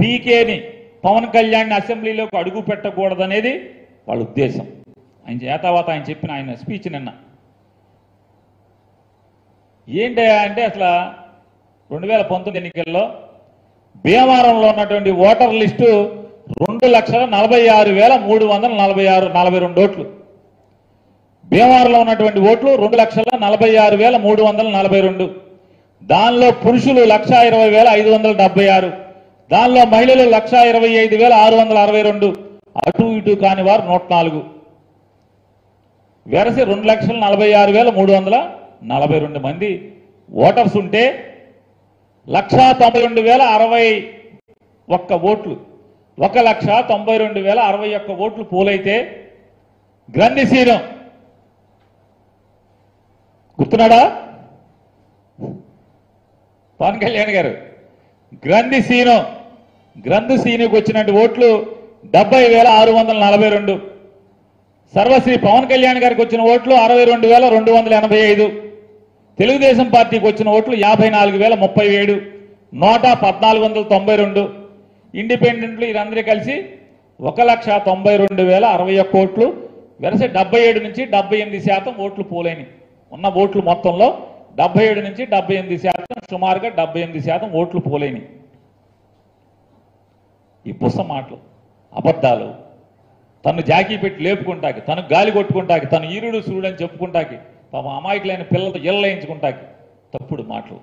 పీకేని పవన్ కళ్యాణ్ అసెంబ్లీలోకి అడుగు పెట్టకూడదనేది వాళ్ళ ఉద్దేశం. ఆయన చేతావాత ఆయన చెప్పిన ఆయన స్పీచ్ నిన్న. ఏంటి అంటే అసలు రెండు వేల పంతొమ్మిది ఎన్నికల్లో భీమవరంలో ఉన్నటువంటి ఓటర్ లిస్టు రెండు లక్షల నలభై ఆరు వేల మూడు వందల నలభై ఆరు నలభై రెండు ఓట్లు. భీమవరంలో ఉన్నటువంటి ఓట్లు రెండు లక్షల నలభై ఆరు వేల మూడు వందల నలభై రెండు. దానిలో పురుషులు లక్ష ఇరవై వేల ఐదు వందల డెబ్బై ఆరు. దానిలో మహిళలు లక్ష ఇరవై ఐదు వేల ఆరు వందల అరవై రెండు. అటు ఇటు కాని వారు నూట నాలుగు. వెరసి రెండు లక్షల నలభై ఆరు వేల మూడు వందల నలభై రెండు మంది. ఓటర్స్ ఉంటే లక్షా తొంభై రెండు వేల అరవై ఒక్క ఓట్లు. ఒక లక్ష తొంభై రెండు వేల అరవై ఒక్క ఓట్లు పోలైతే గ్రంథిశీలం. గుర్తున్నాడా? పవన్ కళ్యాణ్ గారు. గ్రంథి సీను. గ్రంథి సీనుకు వచ్చినట్టు ఓట్లు డెబ్బై వేల ఆరు వందల నలభై రెండు. సర్వశ్రీ పవన్ కళ్యాణ్ గారికి వచ్చిన ఓట్లు అరవై రెండు వేల రెండు వందల ఎనభై ఐదు. తెలుగుదేశం పార్టీకి వచ్చిన ఓట్లు యాభై నాలుగు వేల ముప్పై ఏడు. నూట పద్నాలుగు వందల తొంభై రెండు. ఇండిపెండెంట్లు వీరందరూ కలిసి ఒక లక్ష తొంభై రెండు వేల అరవై ఒక్క ఓట్లు. వెరసి డెబ్బై ఏడు నుంచి డెబ్బై ఎనిమిది శాతం ఓట్లు పోలేని ఉన్న ఓట్లు మొత్తంలో డెబ్బై ఏడు నుంచి డెబ్బై ఎనిమిది శాతం సుమారుగా డెబ్బై ఎనిమిది శాతం ఓట్లు పోలేని ఈ పుస్త మాటలు అబద్ధాలు తను జాకీ పెట్టి లేపుకుంటాకి తను గాలి కొట్టుకుంటాకి తను ఈరుడు సూర్యుడు అని చెప్పుకుంటాకి పాప అమాయకులైన పిల్లలతో ఇళ్ళయించుకుంటాకి తప్పుడు మాటలు.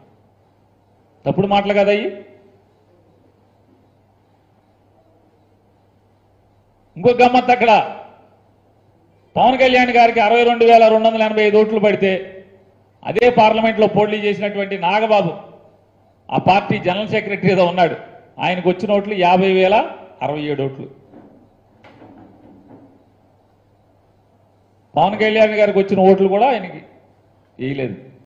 తప్పుడు మాటలు కదా అయ్యి? ఇంకో గమ్మత్ అక్కడ పవన్ కళ్యాణ్ గారికి అరవై రెండు వేల రెండు వందల ఎనభై ఐదు ఓట్లు పడితే అదే పార్లమెంట్లో పోటీ చేసినటువంటి నాగబాబు ఆ పార్టీ జనరల్ సెక్రటరీగా ఉన్నాడు. ఆయనకు వచ్చిన ఓట్లు యాభై వేల అరవై ఏడు ఓట్లు. పవన్ కళ్యాణ్ గారికి వచ్చిన ఓట్లు కూడా ఆయనకి వేయలేదు.